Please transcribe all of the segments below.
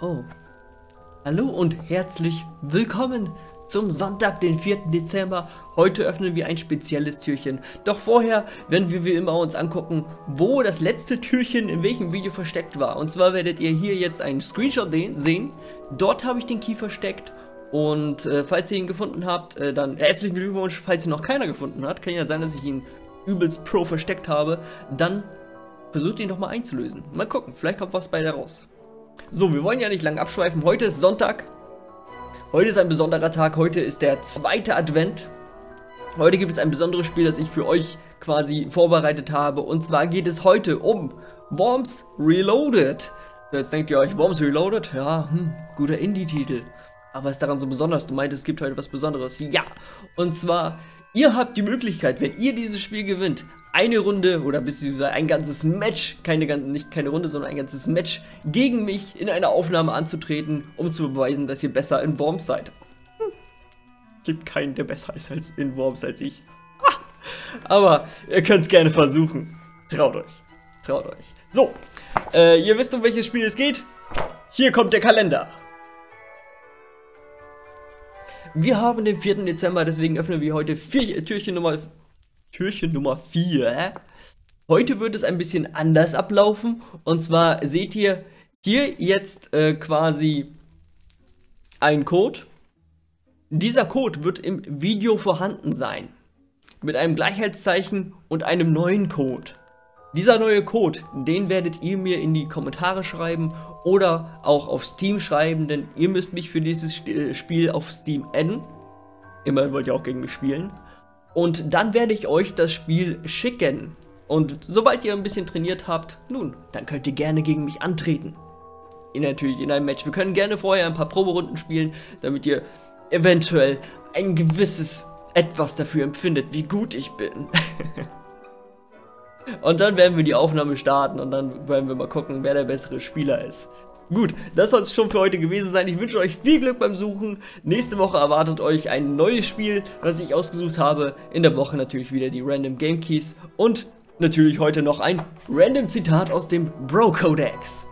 Oh. Hallo und herzlich willkommen zum Sonntag, den 4. Dezember. Heute öffnen wir ein spezielles Türchen. Doch vorher werden wir wie immer uns angucken, wo das letzte Türchen in welchem Video versteckt war. Und zwar werdet ihr hier jetzt einen Screenshot sehen. Dort habe ich den Key versteckt. Und äh, falls ihr ihn gefunden habt, äh, dann herzlichen Glückwunsch. Falls ihn noch keiner gefunden hat, kann ja sein, dass ich ihn übelst pro versteckt habe. Dann versucht ihn doch mal einzulösen. Mal gucken, vielleicht kommt was bei der raus. So, wir wollen ja nicht lange abschweifen. Heute ist Sonntag. Heute ist ein besonderer Tag. Heute ist der zweite Advent. Heute gibt es ein besonderes Spiel, das ich für euch quasi vorbereitet habe. Und zwar geht es heute um Worms Reloaded. Jetzt denkt ihr euch, Worms Reloaded? Ja, hm, guter Indie-Titel. Aber was ist daran so besonders? Du meintest, es gibt heute was Besonderes. Ja, und zwar Ihr habt die Möglichkeit, wenn ihr dieses Spiel gewinnt, eine Runde oder beziehungsweise ein ganzes Match, keine, nicht keine Runde, sondern ein ganzes Match gegen mich in einer Aufnahme anzutreten, um zu beweisen, dass ihr besser in Worms seid. Hm. Gibt keinen, der besser ist als in Worms als ich. Aber ihr könnt es gerne versuchen. Traut euch. Traut euch. So, äh, ihr wisst, um welches Spiel es geht. Hier kommt der Kalender. Wir haben den 4. Dezember, deswegen öffnen wir heute vier, Türchen Nummer Türchen Nummer 4. Heute wird es ein bisschen anders ablaufen. Und zwar seht ihr hier jetzt äh, quasi ein Code. Dieser Code wird im Video vorhanden sein. Mit einem Gleichheitszeichen und einem neuen Code. Dieser neue Code, den werdet ihr mir in die Kommentare schreiben oder auch auf Steam schreiben, denn ihr müsst mich für dieses äh, Spiel auf Steam adden. Immerhin wollt ihr auch gegen mich spielen. Und dann werde ich euch das Spiel schicken. Und sobald ihr ein bisschen trainiert habt, nun, dann könnt ihr gerne gegen mich antreten. In, natürlich in einem Match. Wir können gerne vorher ein paar Proberunden spielen, damit ihr eventuell ein gewisses etwas dafür empfindet, wie gut ich bin. Und dann werden wir die Aufnahme starten und dann werden wir mal gucken, wer der bessere Spieler ist. Gut, das soll es schon für heute gewesen sein. Ich wünsche euch viel Glück beim Suchen. Nächste Woche erwartet euch ein neues Spiel, das ich ausgesucht habe. In der Woche natürlich wieder die Random Game Keys und natürlich heute noch ein Random Zitat aus dem Bro Codex.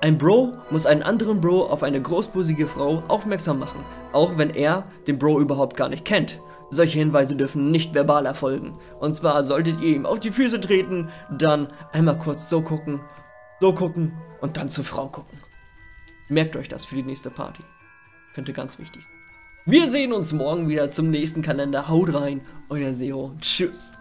Ein Bro muss einen anderen Bro auf eine großbusige Frau aufmerksam machen, auch wenn er den Bro überhaupt gar nicht kennt. Solche Hinweise dürfen nicht verbal erfolgen. Und zwar solltet ihr ihm auf die Füße treten, dann einmal kurz so gucken, so gucken und dann zur Frau gucken. Merkt euch das für die nächste Party. Könnte ganz wichtig sein. Wir sehen uns morgen wieder zum nächsten Kalender. Haut rein, euer Zero. Tschüss.